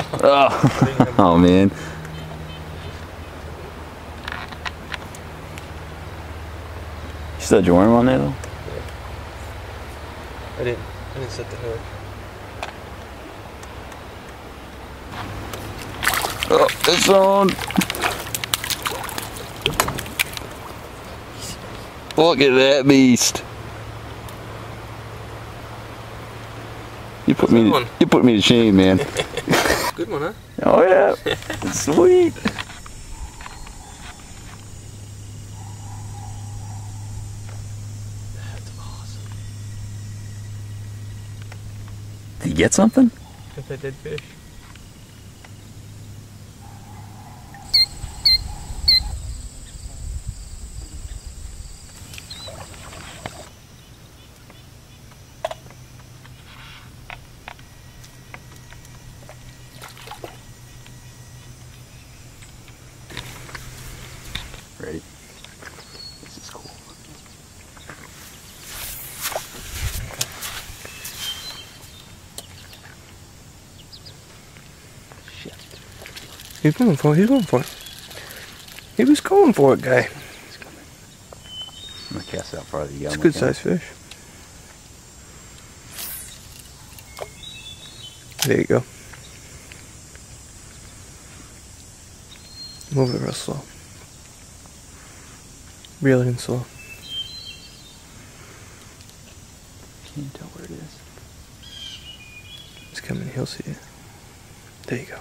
Oh, oh man. You still had your worm on there though? I didn't. I didn't set the hook. Oh, it's on. Look at that beast. You put me to, you put me to shame, man. Good one, huh? oh yeah. Sweet. That's awesome. Did you get something? Got that dead fish. Ready? This is cool. Shit. He's going for it. He's going for it. He was going for it, guy. I'm gonna cast out farther. You It's a good sized fish. There you go. Move it real slow. Really and slow. Can't tell where it is. He's coming. He'll see you. There you go.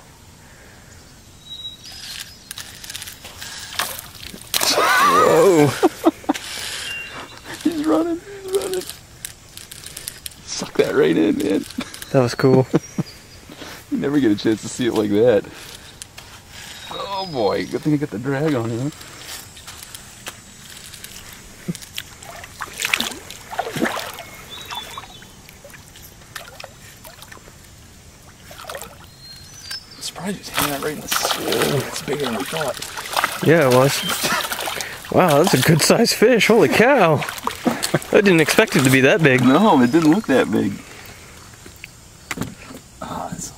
Whoa! He's running. He's running. Suck that right in, man. That was cool. You never get a chance to see it like that. Oh boy, good thing I got the drag on, you know? I'm surprised hanging out right in the swirl. It's bigger than we thought. Yeah, it was. Wow, that's a good sized fish. Holy cow. I didn't expect it to be that big. No, it didn't look that big. Ah, it's...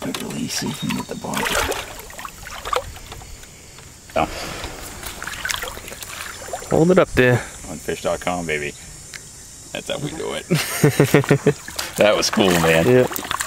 Quick release, see if we can get the bar. Oh, Hold it up there. on fish.com, baby. That's how we do it. that was cool, man. Yeah.